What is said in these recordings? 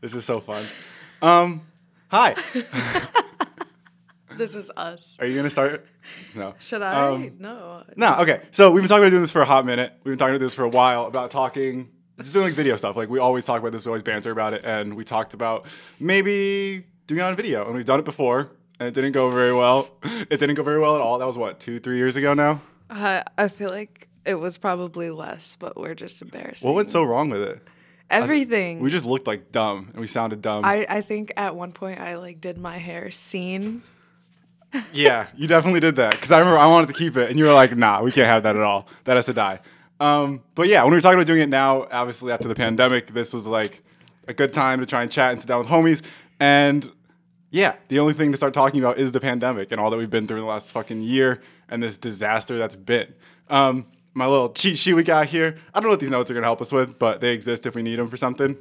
This is so fun. Um, hi. This is us. Are you gonna start? No. Should I? Um, no. No. Okay. So we've been talking about doing this for a hot minute. We've been talking about this for a while about talking, just doing like video stuff. Like we always talk about this. We always banter about it, and we talked about maybe doing it on video, and we've done it before, and it didn't go very well. It didn't go very well at all. That was what two, three years ago now. Uh, I feel like it was probably less, but we're just embarrassed. What went so wrong with it? Everything. We just looked like dumb, and we sounded dumb. I, I think at one point I like did my hair scene. Yeah, you definitely did that because I remember I wanted to keep it, and you were like, "Nah, we can't have that at all. That has to die." Um, but yeah, when we were talking about doing it now, obviously after the pandemic, this was like a good time to try and chat and sit down with homies. And yeah, the only thing to start talking about is the pandemic and all that we've been through in the last fucking year and this disaster that's been. Um, my little cheat sheet we got here. I don't know what these notes are gonna help us with, but they exist if we need them for something.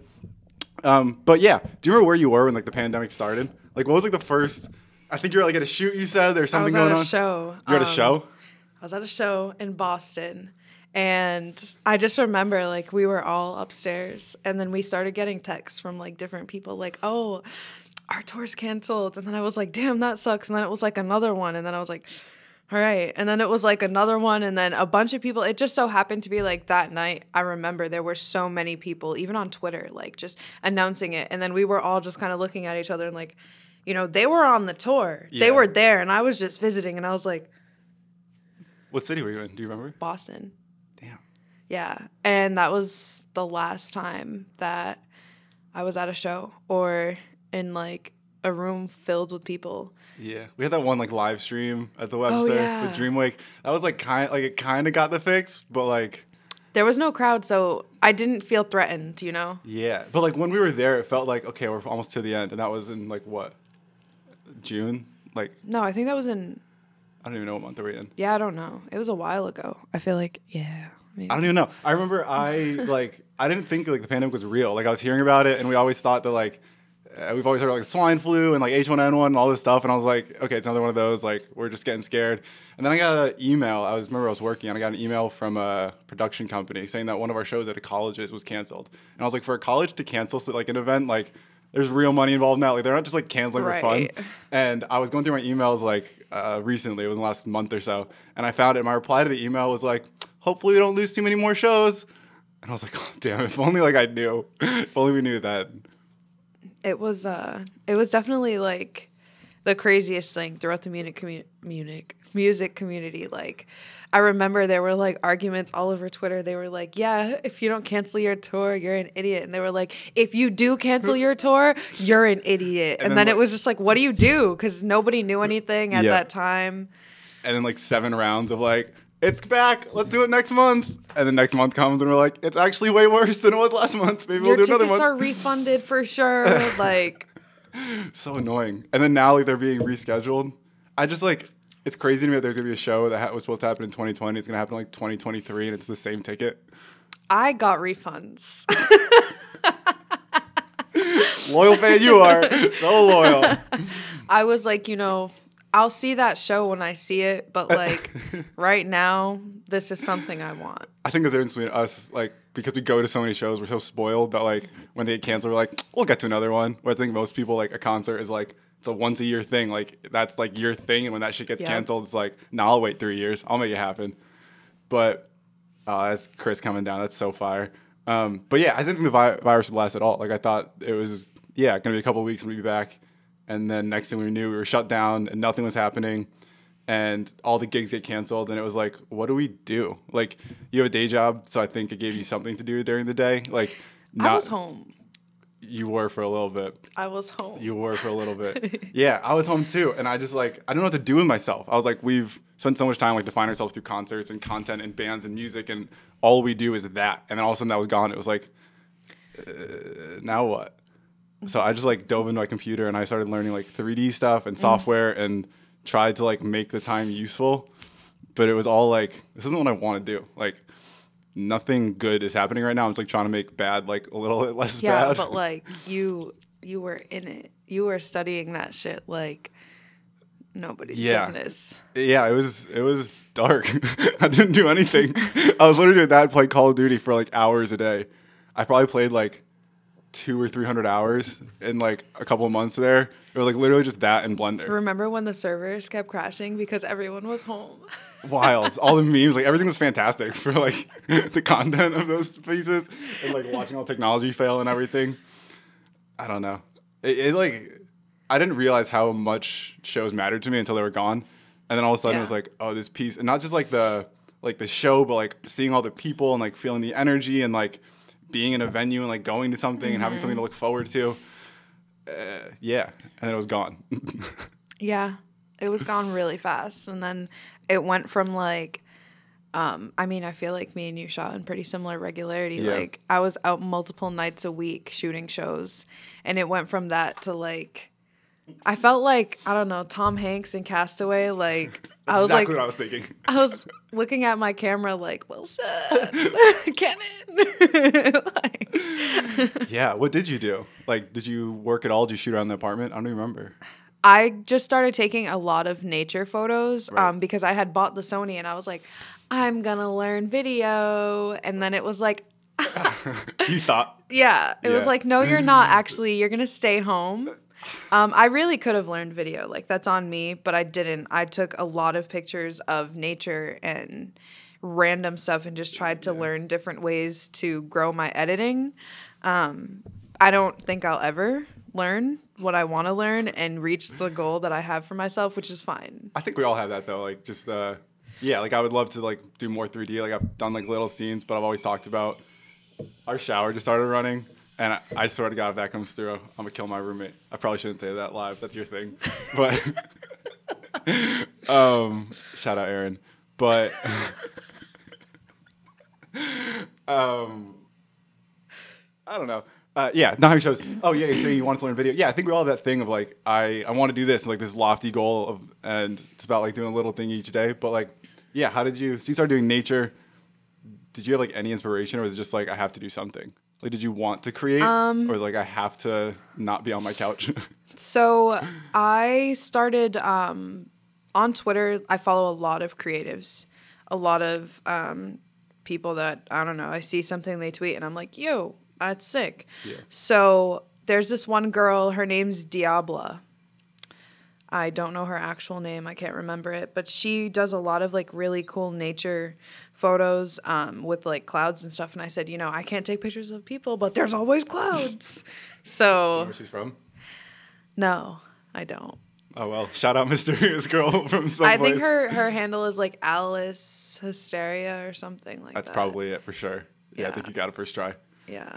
Um, but yeah, do you remember where you were when like the pandemic started? Like, what was like the first? I think you were like at a shoot. You said there's I something was going at a on. show. You're at a um, show. I was at a show in Boston and I just remember like we were all upstairs and then we started getting texts from like different people like, "Oh, our tour's canceled." And then I was like, "Damn, that sucks." And then it was like another one and then I was like, "All right." And then it was like another one and then a bunch of people. It just so happened to be like that night. I remember there were so many people even on Twitter like just announcing it and then we were all just kind of looking at each other and like you know, they were on the tour. Yeah. They were there and I was just visiting and I was like, What city were you in? Do you remember? Boston. Damn. Yeah. And that was the last time that I was at a show or in like a room filled with people. Yeah, we had that one like live stream at the website Oh, yeah. with Dreamwake. That was like kind like it kind of got the fix, but like There was no crowd, so I didn't feel threatened, you know? yeah, but like when we were there, it felt like okay, we're almost to the end, and that was in like what June? Like No, I think that was in, I don't even know what month we in. yeah, I don't know. It was a while ago. I feel like, yeah. maybe. I don't even know. I remember I like I didn't think like the pandemic was real. Like I was hearing about it, and we always thought that like we've always heard about, like swine flu and like H1N1 and all this stuff. And I was like, okay, it's another one of those. Like we're just getting scared. And then I got an email. I was remember I was working, and I got an email from a production company saying that one of our shows at a college's was canceled. And I was like, for a college to cancel so, like an event, like there's real money involved now. Like they're not just like canceling for fun. And I was going through my emails like uh, recently, within the last month or so, and I found it. My reply to the email was like, "Hopefully, we don't lose too many more shows." And I was like, "Oh damn! If only like I knew. if only we knew that." It was, uh, it was definitely like the craziest thing throughout the Munich, commu- Munich music community. Like, I remember there were like arguments all over Twitter. They were like, "Yeah, if you don't cancel your tour, you're an idiot." And they were like, "If you do cancel your tour, you're an idiot." And, then, then, like- it was just like, "What do you do?" Because nobody knew anything at Yeah. that time. And then like seven rounds of like, "It's back. Let's do it next month." And then next month comes, and we're like, "It's actually way worse than it was last month. Maybe Your we'll do another one. tickets are refunded for sure. like, so annoying. And then now like they're being rescheduled. I just like it's crazy to me that there's gonna be a show that was supposed to happen in 2020. It's gonna happen like 2023, and it's the same ticket. I got refunds. Loyal fan you are, so loyal. I was like, you know, I'll see that show when I see it, but like right now, this is something I want. I think the difference between us, like, because we go to so many shows, we're so spoiled that like when they get canceled, we're like, we'll get to another one. Where I think most people like a concert is like it's a once a year thing. Like that's like your thing, and when that shit gets Yeah. canceled, it's like, nah, I'll wait three years. I'll make it happen. But oh, that's Chris coming down. That's so fire. Um, but yeah, I didn't think the vi- virus would last at all. Like I thought it was, yeah, gonna be a couple weeks and we'd be back. And then next thing we knew, we were shut down and nothing was happening. And all the gigs get canceled, and it was like, what do we do? Like, you have a day job, so I think it gave you something to do during the day. Like, not, I was home. You were for a little bit. I was home. You were for a little bit. yeah, I was home too, and I just like I don't know what to do with myself. I was like, we've spent so much time like defining ourselves through concerts and content and bands and music, and all we do is that. And then all of a sudden that was gone. It was like, uh, now what? So I just like dove into my computer and I started learning like 3D stuff and mm. software and tried to like make the time useful. But it was all like, this isn't what I want to do. Like, nothing good is happening right now. I'm just like trying to make bad like a little bit less yeah, bad. but like you, you were in it. You were studying that shit like nobody's Yeah. business. Yeah, it was it was dark. I didn't do anything. I was literally doing that, playing Call of Duty for like hours a day. I probably played like two or three hundred hours in like a couple of months there. It was like literally just that and Blender. Remember when the servers kept crashing because everyone was home? Wild. All the memes, like everything was fantastic for like the content of those pieces and like watching all technology fail and everything. I don't know. It, it like I didn't realize how much shows mattered to me until they were gone. And then all of a sudden it was like, oh, this piece and not just like the like the show, but like seeing all the people and like feeling the energy and like being in a venue and like going to something and having something to look forward to. Uh, yeah, and then it was gone. Yeah, it was gone really fast, and then it went from like, um, I mean, I feel like me and you shot in pretty similar regularity. Yeah. Like I was out multiple nights a week shooting shows, and it went from that to like, I felt like I don't know Tom Hanks in Castaway. Like I was exactly like, what I was thinking. I was looking at my camera like Wilson, Kenan. like, Yeah. What did you do? Like, did you work at all? Did you shoot around the apartment? I don't even remember. I just started taking a lot of nature photos Right. um, because I had bought the Sony and I was like, I'm gonna learn video. And then it was like, You thought. yeah, it was like, no, you're not actually. You're gonna stay home. Um, I really could have learned video. Like, that's on me, but I didn't. I took a lot of pictures of nature and random stuff and just tried to learn different ways to grow my editing. Um, I don't think I'll ever learn what I want to learn and reach the goal that I have for myself, which is fine. I think we all have that though. Like, just uh, yeah. Like, I would love to like do more 3D. Like, I've done like little scenes, but I've always talked about our shower just started running. And I, I swear to God, if that comes through, I'm gonna kill my roommate. I probably shouldn't say that live. That's your thing. But um, shout out Aaron. But um, I don't know. Uh, yeah, not having shows. Oh yeah, you're saying you wanted to learn video. Yeah, I think we all have that thing of like I I want to do this like this lofty goal of and it's about like doing a little thing each day. But like, yeah, how did you? So you started doing nature. Did you have like any inspiration, or was it just like I have to do something? Like, did you want to create, or was like I have to not be on my couch? So I started um, on Twitter. I follow a lot of creatives, a lot of um, people that I don't know. I see something they tweet, and I'm like, "Yo, that's sick." Yeah. So there's this one girl. Her name's Diabla. I don't know her actual name. I can't remember it, but she does a lot of like really cool nature photos um, with like clouds and stuff. And I said, you know, I can't take pictures of people, but there's always clouds. So Where she's from? no, I don't. Oh well, shout out mysterious girl from someplace. I think her her handle is like Alice Hysteria or something like That's that. That's probably it for sure. Yeah, I think you got it first try. yeah.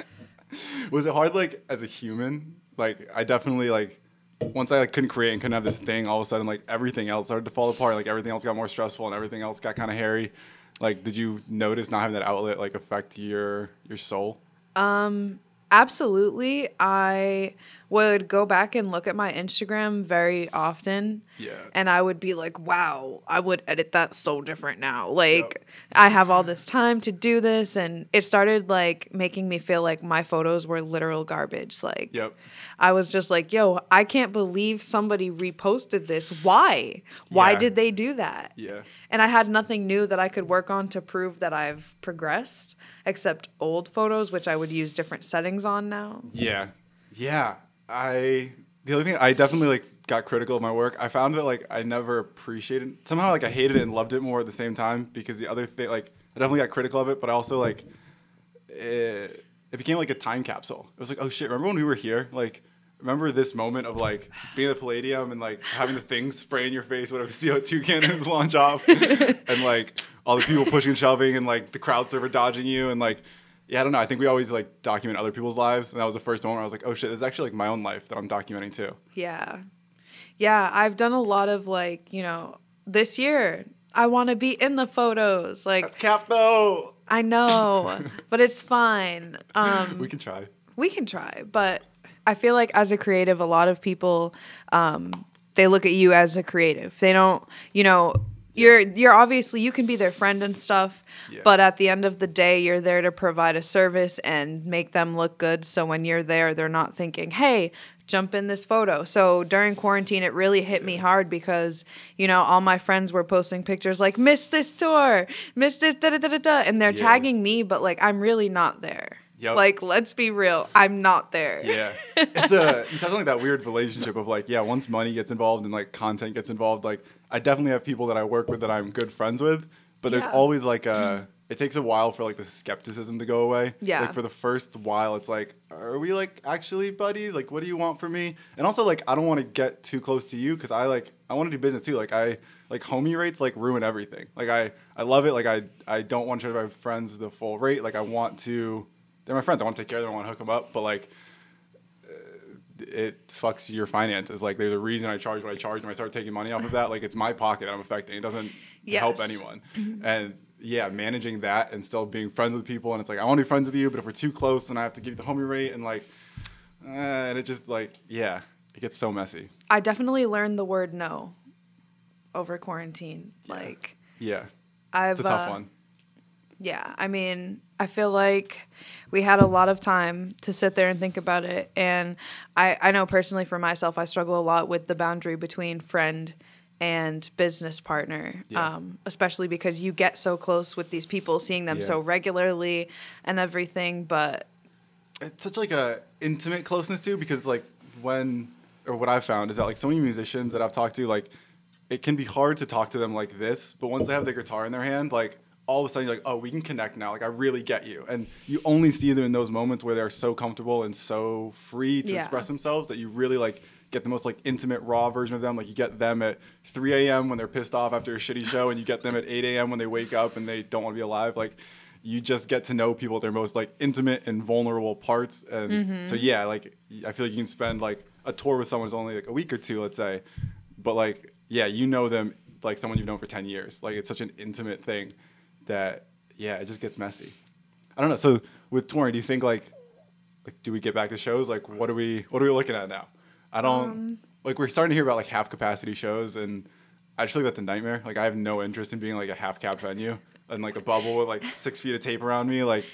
Was it hard like as a human? Like I definitely like once I like couldn't create and couldn't have this thing, all of a sudden like everything else started to fall apart. Like everything else got more stressful and everything else got kind of hairy. Like, did you notice not having that outlet like affect your your soul? Um, Absolutely. I would go back and look at my Instagram very often. Yeah. And I would be like, wow, I would edit that so different now. Like, I have all this time to do this. And it started like making me feel like my photos were literal garbage. Like, Yep. I was just like, yo, I can't believe somebody reposted this. Why? Why Yeah. did they do that? Yeah. And I had nothing new that I could work on to prove that I've progressed, except old photos, which I would use different settings on now. Yeah. Yeah. I the other thing I definitely like got critical of my work. I found that like I never appreciated somehow like I hated it and loved it more at the same time because the other thing like I definitely got critical of it, but I also like it, it became like a time capsule. It was like, oh shit, remember when we were here? Like remember this moment of like being at the Palladium and like having the things spray in your face, whatever the CO2 cannons launch off, and like all the people pushing and shoving, and like the crowd server dodging you, and like yeah, I don't know. I think we always like document other people's lives, and that was the first moment where I was like, oh shit, this is actually like my own life that I'm documenting too. Yeah. Yeah, I've done a lot of like, you know, this year I want to be in the photos. Like That's cap though. I know, but it's fine. Um We can try. we can try but i feel like as a creative a lot of people um, they look at you as a creative they don't you know you're you're obviously you can be their friend and stuff Yeah. but at the end of the day you're there to provide a service and make them look good so when you're there they're not thinking hey jump in this photo so during quarantine it really hit me hard because you know all my friends were posting pictures like missed this tour missed this da da da da da and they're Yeah. tagging me but like i'm really not there Yep. Like, let's be real. I'm not there. Yeah, it's a you touch on like that weird relationship of like yeah, once money gets involved and like content gets involved, like I definitely have people that I work with that I'm good friends with, but there's Yeah. always like a it takes a while for like the skepticism to go away. Yeah. like for the first while, it's like are we like actually buddies? Like what do you want from me? And also like I don't want to get too close to you because I like I want to do business too. Like I like homie rates like ruin everything. Like I I love it. Like I I don't want to charge my friends the full rate. Like I want to. They're my friends. I want to take care of them. I want to hook them up. But like, it fucks your finances. Like, there's a reason I charge what I charge, and I start taking money off of that. Like, it's my pocket I'm affecting. It doesn't help anyone. And yeah, managing that and still being friends with people, and it's like I want to be friends with you, but if we're too close, then I have to give you the homie rate, and like, uh, and it just like yeah, it gets so messy. I definitely learned the word no over quarantine. Yeah. Like, Yeah, I've. it's a tough uh, one. Yeah, I mean, I feel like we had a lot of time to sit there and think about it. And I, I know personally for myself, I struggle a lot with the boundary between friend and business partner, Yeah. um, especially because you get so close with these people, seeing them Yeah. so regularly and everything. But it's such like a intimate closeness too because like when or what I've found is that like so many musicians that I've talked to like it can be hard to talk to them like this but once they have the guitar in their hand like all of a sudden you're like oh we can connect now. Like I really get you. And you only see them in those moments where they're so comfortable and so free to Yeah. express themselves that you really like get the most like intimate raw version of them. Like you get them at 3 a.m when they're pissed off after a shitty show and you get them at 8 a.m when they wake up and they don't want to be alive. Like you just get to know people at their most like intimate and vulnerable parts. And mm-hmm. so yeah like i feel like you can spend like a tour with someone's only like a week or two let's say. But like yeah you know them like someone you've known for 10 years. Like it's such an intimate thing that yeah it just gets messy. I don't know. So with touring do you think like like do we get back to shows? Like what are we what are we looking at now? I don't um. like we're starting to hear about like half capacity shows and i just feel like that's a nightmare. Like i have no interest in being like a half cap venue and like a bubble with like six feet of tape around me. Like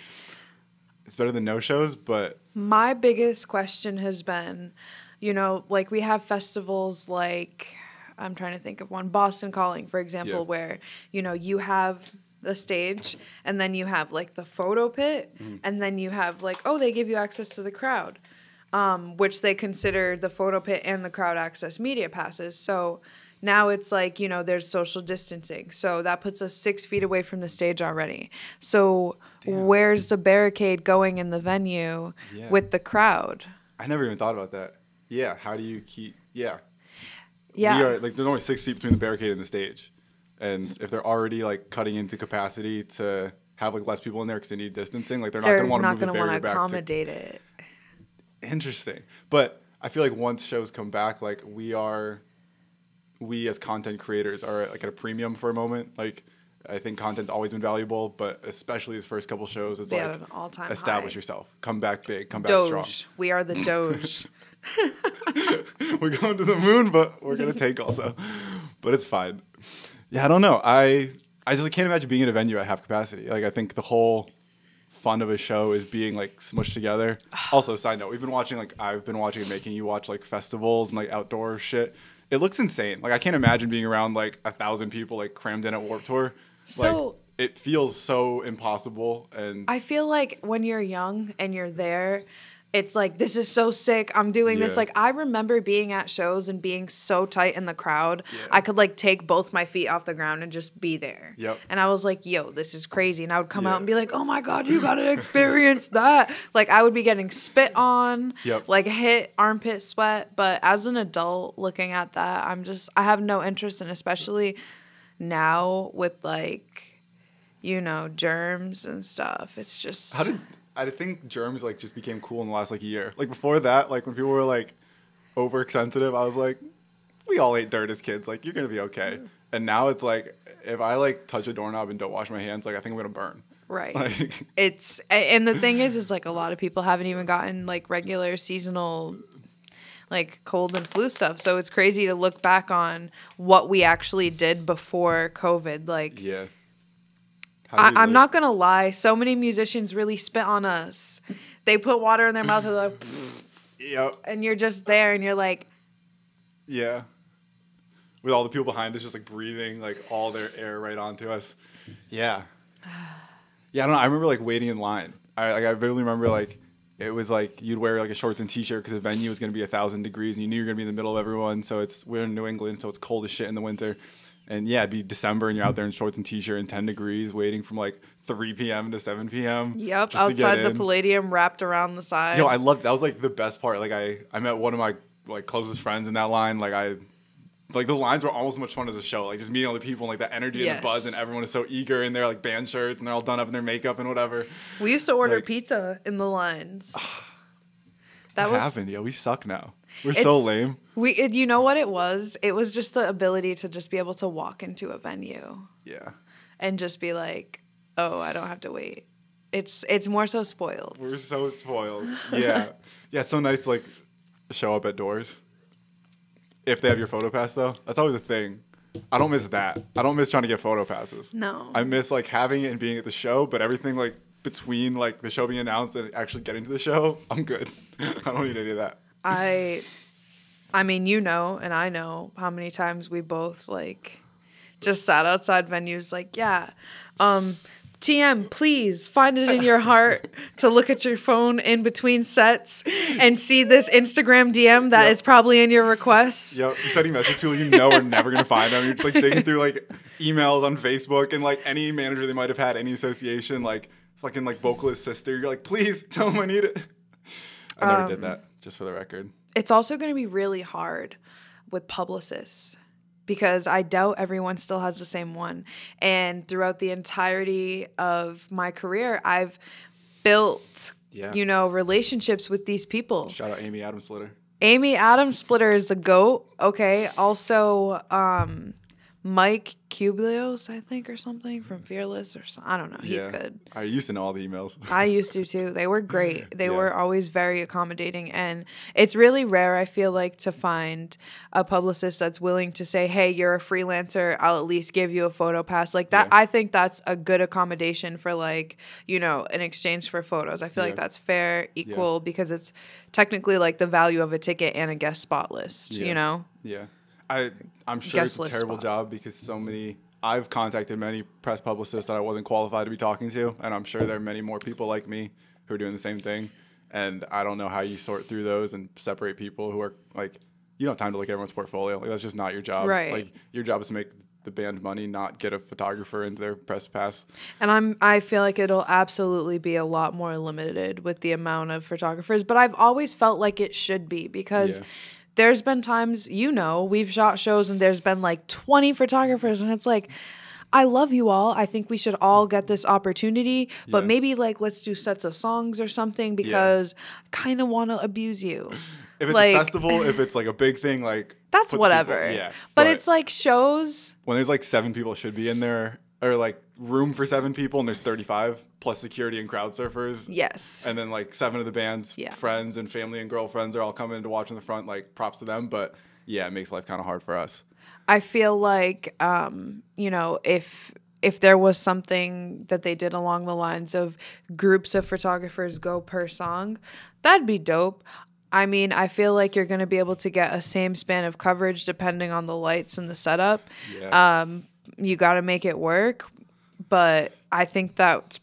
it's better than no shows but my biggest question has been, you know, like we have festivals like I'm trying to think of one, Boston Calling, for example, Yeah. where, you know, you have the stage and then you have like the photo pit Mm-hmm. and then you have like, oh, they give you access to the crowd. Um, which they consider the photo pit and the crowd access media passes. So now it's like, you know, there's social distancing. So that puts us six feet away from the stage already. So where's the barricade going in the venue Yeah. with the crowd? i never even thought about that yeah how do you keep yeah Yeah. we are like there's only six feet between the barricade and the stage and if they're already like cutting into capacity to have like less people in there because they need distancing like they're not They're going to want to move the to barrier to back to accommodate it. Interesting. But I feel like once shows come back, like we are, we as content creators are like at a premium for a moment. Like I think content's always been valuable, but especially his first couple shows, it's at like an all-time establish high. yourself, come back big, come back Doge. We are the Doge. we're going to the moon, but we're gonna take also. But it's fine. Yeah, I don't know. I I just can't imagine being in a venue at half capacity. Like I think the whole fun of a show is being like smushed together. Also, side note, we've been watching like I've been watching and making you watch like festivals and like outdoor shit. It looks insane. Like I can't imagine being around like a thousand people like crammed in at Warped Tour. So- like, it feels so impossible and I feel like when you're young and you're there, it's like this is so sick. I'm doing this. Like I remember being at shows and being so tight in the crowd. Yeah. I could like take both my feet off the ground and just be there. Yep. And I was like, "Yo, this is crazy." And I would come Yeah. out and be like, "Oh my god, you got to experience that." Like I would be getting spit on, Yep. like hit armpit sweat, but as an adult looking at that, I'm just I have no interest in especially now with like you know, germs and stuff. It's just How did I think germs like just became cool in the last like year? Like before that, like when people were like over sensitive, I was like, we all ate dirt as kids. Like you're gonna be okay. And now it's like if I like touch a doorknob and don't wash my hands, like I think I'm gonna burn. right. Like it's and the thing is is like a lot of people haven't even gotten like regular seasonal like cold and flu stuff. So it's crazy to look back on what we actually did before COVID. Like yeah. How do we I, I'm not gonna lie, so many musicians really spit on us. They put water in their mouth, they're like, Yep. and you're just there, and you're like, Yeah. With all the people behind us just like breathing like all their air right onto us. Yeah. Yeah, I don't know. I remember like waiting in line I like I vividly remember like it was like you'd wear like a shorts and t-shirt because the venue was gonna be a thousand degrees and you knew you're gonna be in the middle of everyone. So it's we're in New England, so it's cold as shit in the winter. And yeah, it'd be December and you're out there in shorts and t-shirt and 10 degrees, waiting from like 3 p.m. to 7 p.m. Yep, just to get outside the. Palladium, wrapped around the side. Yo, I love that was like the best part. Like I, I met one of my like closest friends in that line. Like I, like the lines were almost as much fun as a show. Like just meeting all the people and like the energy and the buzz and everyone is so eager in their like band shirts and they're all done up in their makeup and whatever. we used to order like- pizza in the lines. that What was happened? Yeah, we suck now. We're so lame. we. It, you know what it was? It was just the ability to just be able to walk into a venue Yeah, and just be like, "Oh, I don't have to wait." It's it's more so spoiled. we're so spoiled. Yeah, yeah. It's so nice to like show up at doors. If they have your photo pass though, that's always a thing. I don't miss that. I don't miss trying to get photo passes. No. I miss like having it and being at the show, but everything like between like the show being announced and actually getting to the show, I'm good. I don't need any of that. I I mean, you know, and I know how many times we both like just sat outside venues like, yeah, um, TM, please find it in your heart to look at your phone in between sets and see this Instagram DM that is Yep. probably in your requests. Yep, you're sending messages to people you know are never gonna find them. You're just like digging through like emails on Facebook and like any manager they might have had, any association, like fucking like vocalist sister. You're like, please tell them I need it. I never Um, did that, just for the record. It's also going to be really hard with publicists because I doubt everyone still has the same one. And throughout the entirety of my career, I've built, Yeah. you know, relationships with these people. Shout out Amy Atom Splitter. Amy Atom Splitter is a goat. Okay. Also, um, Mike Cublios, I think, or something from Fearless, or so, I don't know. He's Yeah. good. I used to know all the emails. I used to too. They were great. They Yeah. were always very accommodating. And it's really rare, I feel like, to find a publicist that's willing to say, hey, you're a freelancer. I'll at least give you a photo pass. Like that, Yeah. I think that's a good accommodation for, like, you know, in exchange for photos. I feel like that's fair, equal, because it's technically like the value of a ticket and a guest spot list, you know? Yeah, I I'm sure Guest it's a terrible spot. job because so many. I've contacted many press publicists that I wasn't qualified to be talking to, and I'm sure there are many more people like me who are doing the same thing. And I don't know how you sort through those and separate people who are like, you don't have time to look at everyone's portfolio. Like that's just not your job. Right. Like your job is to make the band money, not get a photographer into their press pass. And I'm I feel like it'll absolutely be a lot more limited with the amount of photographers, but I've always felt like it should be because Yeah. There's been times, you know, we've shot shows and there's been like 20 photographers and it's like I love you all. I think we should all get this opportunity, but Yeah. maybe like let's do sets of songs or something because I kind of want to abuse you. If it's Like- a festival, if it's like a big thing, like That's the people- whatever. yeah, But, it's like shows when there's like seven people should be in there, or like room for seven people, and there's 35 plus security and crowd surfers. yes. And then like seven of the band's Yeah. friends and family and girlfriends are all coming to watch in the front. Like props to them, but yeah, it makes life kind of hard for us. I feel like um, you know, if if there was something that they did along the lines of groups of photographers go per song, that'd be dope. I mean, I feel like you're going to be able to get a same span of coverage depending on the lights and the setup. Yeah. Um, you got to make it work, but I think that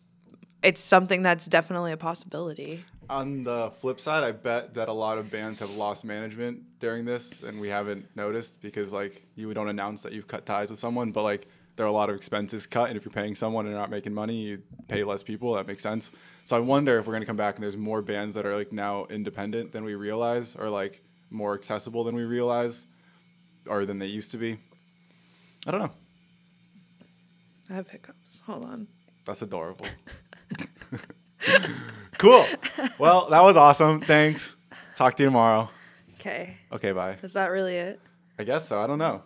it's something that's definitely a possibility. On the flip side, I bet that a lot of bands have lost management during this, and we haven't noticed because like you don't announce that you've cut ties with someone, but like there are a lot of expenses cut, and if you're paying someone and you're not making money, you pay less people. That makes sense. So I wonder if we're gonna come back and there's more bands that are like now independent than we realize, or like more accessible than we realize, or than they used to be. I don't know. I have hiccups. Hold on. That's adorable. cool. Well, that was awesome. Thanks. Talk to you tomorrow. Okay. Okay, bye. Is that really it? I guess so. I don't know.